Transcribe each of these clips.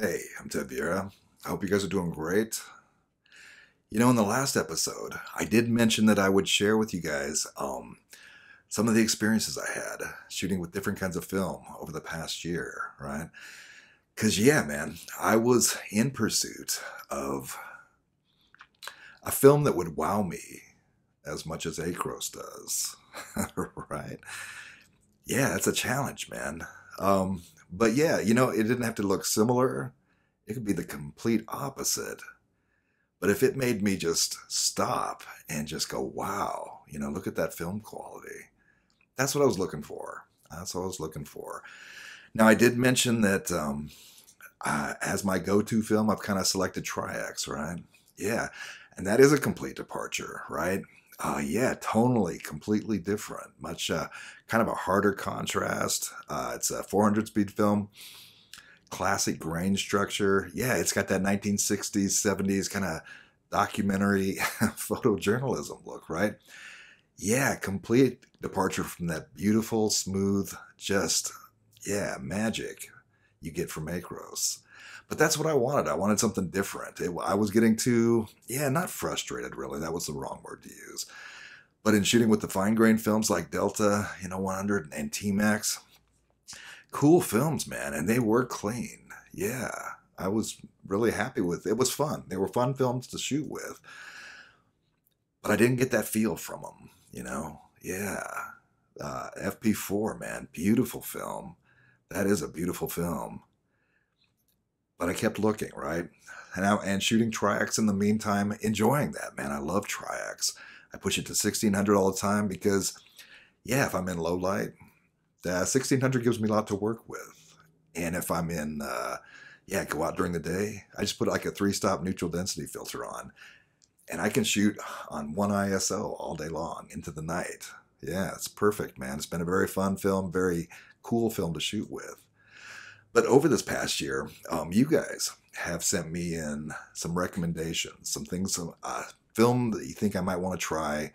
Hey, I'm Ted Vieira. I hope you guys are doing great. You know, in the last episode, I did mention that I would share with you guys um, some of the experiences I had shooting with different kinds of film over the past year, right? Because, yeah, man, I was in pursuit of a film that would wow me as much as Acros does, right? Yeah, it's a challenge, man. Um, but yeah, you know, it didn't have to look similar. It could be the complete opposite. But if it made me just stop and just go, wow, you know, look at that film quality. That's what I was looking for. That's what I was looking for. Now, I did mention that um, uh, as my go to film, I've kind of selected Tri-X, right? Yeah. And that is a complete departure, right? Uh, yeah, tonally completely different. Much uh, kind of a harder contrast. Uh, it's a 400 speed film, classic grain structure. Yeah, it's got that 1960s, 70s kind of documentary photojournalism look, right? Yeah, complete departure from that beautiful, smooth, just, yeah, magic you get from Acros. But that's what I wanted. I wanted something different. It, I was getting too, yeah, not frustrated really. That was the wrong word to use. But in shooting with the fine grain films like Delta, you know, 100 and T-Max, cool films, man. And they were clean. Yeah, I was really happy with it. was fun. They were fun films to shoot with. But I didn't get that feel from them, you know? Yeah. Uh, FP4, man, beautiful film. That is a beautiful film but I kept looking, right? And, I, and shooting Tri-X in the meantime, enjoying that, man. I love Tri-X. I push it to 1600 all the time because, yeah, if I'm in low light, the 1600 gives me a lot to work with. And if I'm in, uh, yeah, go out during the day, I just put like a three stop neutral density filter on and I can shoot on one ISO all day long into the night. Yeah, it's perfect, man. It's been a very fun film, very cool film to shoot with. But over this past year, um, you guys have sent me in some recommendations, some things, some uh, film that you think I might want to try.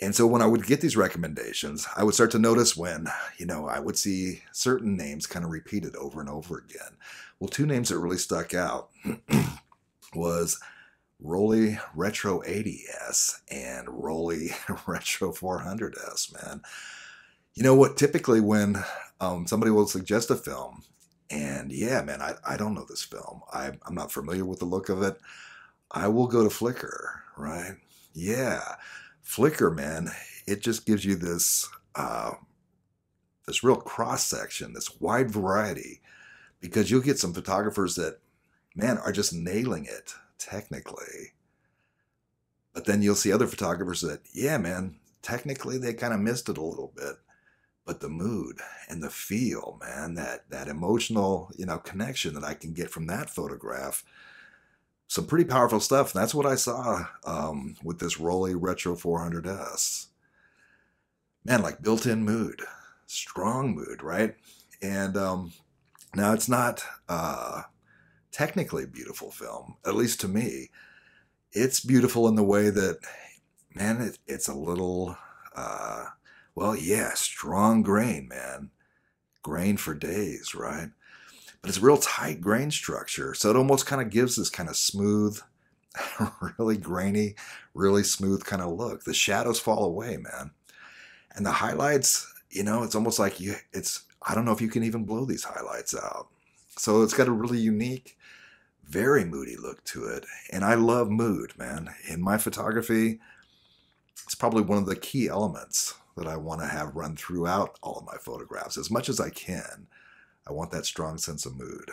And so when I would get these recommendations, I would start to notice when, you know, I would see certain names kind of repeated over and over again. Well, two names that really stuck out was Rollei Retro 80S and Rollei Retro 400S, man. You know what? Typically, when um, somebody will suggest a film, and yeah, man, I, I don't know this film. I, I'm not familiar with the look of it. I will go to Flickr, right? Yeah, Flickr, man, it just gives you this uh, this real cross section, this wide variety, because you'll get some photographers that, man, are just nailing it technically. But then you'll see other photographers that, yeah, man, technically they kind of missed it a little bit but the mood and the feel, man, that that emotional, you know, connection that I can get from that photograph, some pretty powerful stuff. That's what I saw um, with this Rollei Retro 400S. Man, like built-in mood, strong mood, right? And um, now it's not uh, technically beautiful film, at least to me. It's beautiful in the way that, man, it, it's a little. Uh, well, yeah, strong grain, man. Grain for days, right? But it's a real tight grain structure. So it almost kind of gives this kind of smooth, really grainy, really smooth kind of look. The shadows fall away, man. And the highlights, you know, it's almost like you, it's, I don't know if you can even blow these highlights out. So it's got a really unique, very moody look to it. And I love mood, man. In my photography, it's probably one of the key elements that I want to have run throughout all of my photographs as much as I can. I want that strong sense of mood.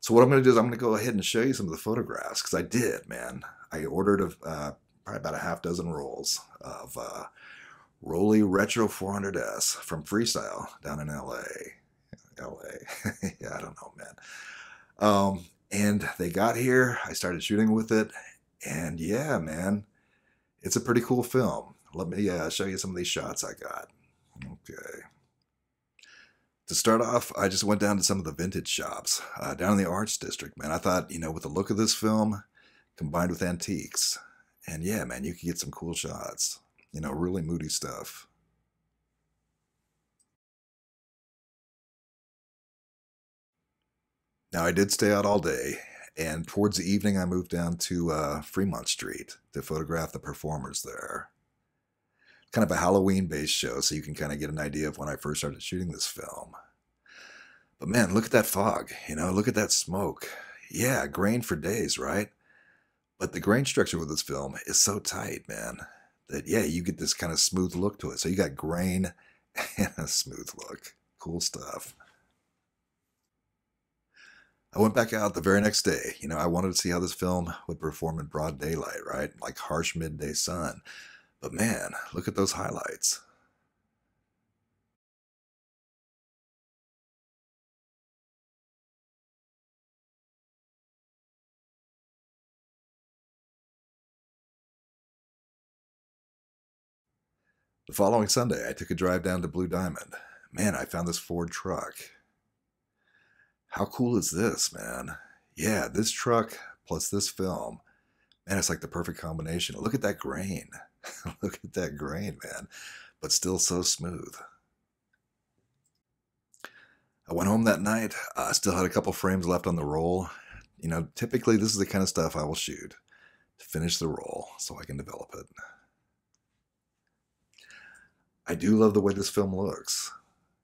So what I'm going to do is I'm going to go ahead and show you some of the photographs because I did, man. I ordered a, uh, probably about a half dozen rolls of uh, Retro 400S from Freestyle down in LA. LA. yeah, I don't know, man. Um, and they got here. I started shooting with it. And yeah, man, it's a pretty cool film. Let me uh, show you some of these shots I got. Okay. To start off, I just went down to some of the vintage shops uh, down in the Arts District, man. I thought, you know, with the look of this film combined with antiques, and yeah, man, you could get some cool shots. You know, really moody stuff. Now, I did stay out all day, and towards the evening, I moved down to uh, Fremont Street to photograph the performers there. Kind of a Halloween based show, so you can kind of get an idea of when I first started shooting this film. But man, look at that fog, you know, look at that smoke. Yeah, grain for days, right? But the grain structure with this film is so tight, man, that yeah, you get this kind of smooth look to it. So you got grain and a smooth look. Cool stuff. I went back out the very next day. You know, I wanted to see how this film would perform in broad daylight, right? Like harsh midday sun. But man, look at those highlights. The following Sunday, I took a drive down to Blue Diamond. Man, I found this Ford truck. How cool is this, man? Yeah, this truck plus this film. Man, it's like the perfect combination. Look at that grain. Look at that grain, man. But still so smooth. I went home that night. I still had a couple frames left on the roll. You know, typically this is the kind of stuff I will shoot to finish the roll so I can develop it. I do love the way this film looks.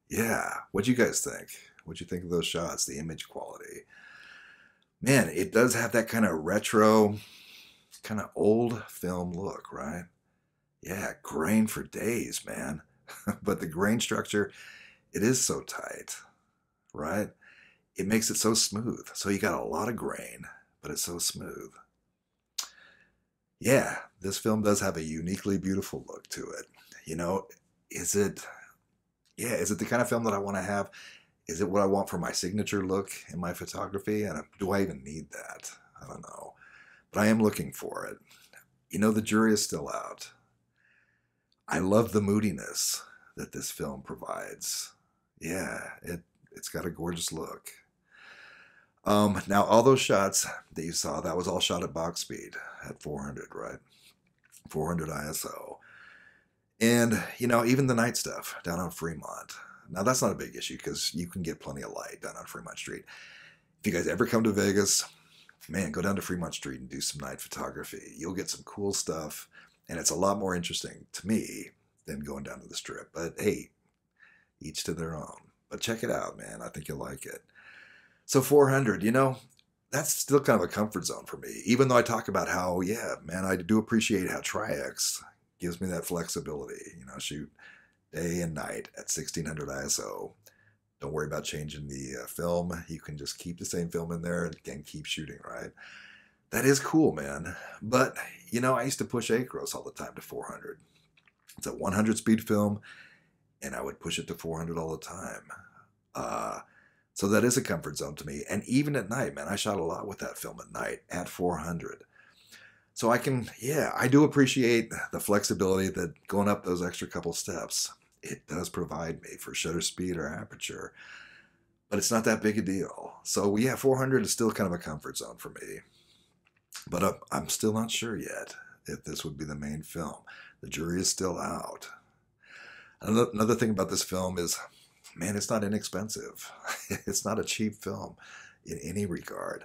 Yeah, what do you guys think? What'd you think of those shots, the image quality? Man, it does have that kind of retro, kind of old film look, right? Yeah, grain for days, man. but the grain structure, it is so tight, right? It makes it so smooth. So you got a lot of grain, but it's so smooth. Yeah, this film does have a uniquely beautiful look to it. You know, is it yeah, is it the kind of film that I want to have? Is it what I want for my signature look in my photography? And do I even need that? I don't know. But I am looking for it. You know, the jury is still out. I love the moodiness that this film provides. Yeah, it it's got a gorgeous look. Um, now, all those shots that you saw, that was all shot at box speed at 400, right? 400 ISO. And, you know, even the night stuff down on Fremont. Now, that's not a big issue because you can get plenty of light down on Fremont Street. If you guys ever come to Vegas, man, go down to Fremont Street and do some night photography. You'll get some cool stuff and it's a lot more interesting to me than going down to the strip. But hey, each to their own. But check it out, man. I think you'll like it. So 400, you know, that's still kind of a comfort zone for me. Even though I talk about how, yeah, man, I do appreciate how Tri-X gives me that flexibility. You know, shoot day and night at 1600 ISO. Don't worry about changing the uh, film. You can just keep the same film in there and keep shooting, right? That is cool, man. But, you know, I used to push Acros all the time to 400. It's a 100 speed film, and I would push it to 400 all the time. Uh, so that is a comfort zone to me. And even at night, man, I shot a lot with that film at night at 400. So I can, yeah, I do appreciate the flexibility that going up those extra couple steps, it does provide me for shutter speed or aperture. But it's not that big a deal. So yeah, 400 is still kind of a comfort zone for me. But I'm still not sure yet if this would be the main film. The jury is still out. Another thing about this film is, man, it's not inexpensive. it's not a cheap film in any regard.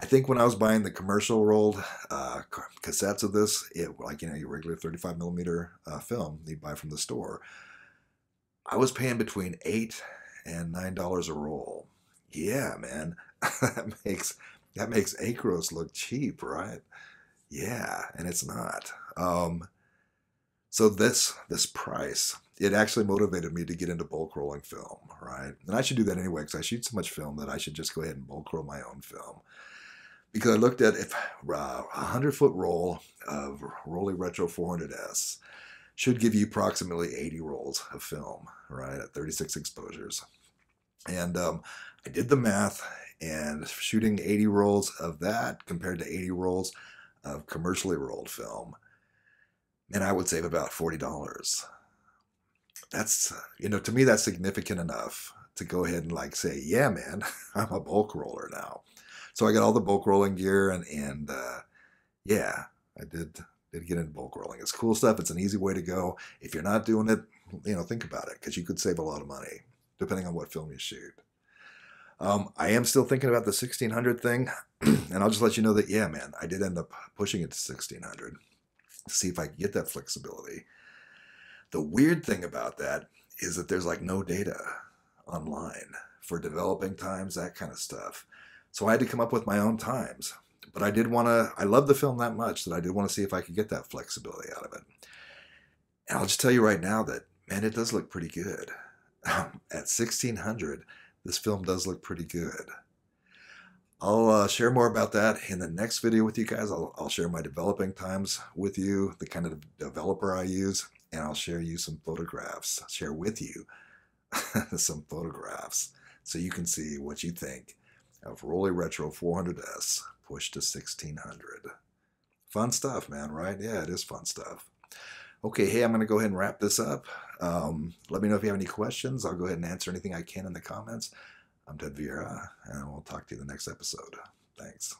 I think when I was buying the commercial rolled uh, cassettes of this, it like you know your regular 35 millimeter uh, film you buy from the store, I was paying between eight and nine dollars a roll. Yeah, man, that makes that makes Acros look cheap, right? Yeah, and it's not. Um, so this this price, it actually motivated me to get into bulk rolling film, right? And I should do that anyway because I shoot so much film that I should just go ahead and bulk roll my own film. Because I looked at if uh, a hundred foot roll of Rollei Retro 400S should give you approximately 80 rolls of film, right, at 36 exposures. And um, I did the math, and shooting 80 rolls of that compared to 80 rolls of commercially rolled film, and I would save about $40. That's, you know, to me, that's significant enough to go ahead and like say, yeah, man, I'm a bulk roller now. So I got all the bulk rolling gear and, and, uh, yeah, I did, did get into bulk rolling. It's cool stuff. It's an easy way to go. If you're not doing it, you know, think about it because you could save a lot of money depending on what film you shoot. Um, I am still thinking about the 1600 thing, and I'll just let you know that, yeah, man, I did end up pushing it to 1600 to see if I could get that flexibility. The weird thing about that is that there's like no data online for developing times, that kind of stuff. So I had to come up with my own times. But I did want to, I love the film that much that I did want to see if I could get that flexibility out of it. And I'll just tell you right now that, man, it does look pretty good. At 1600, this film does look pretty good. I'll uh, share more about that in the next video with you guys. I'll, I'll share my developing times with you, the kind of developer I use, and I'll share you some photographs, I'll share with you some photographs so you can see what you think of Rollei Retro 400S pushed to 1600. Fun stuff, man, right? Yeah, it is fun stuff. Okay, hey, I'm going to go ahead and wrap this up. Um, let me know if you have any questions. I'll go ahead and answer anything I can in the comments. I'm Ted Vieira, and we'll talk to you in the next episode. Thanks.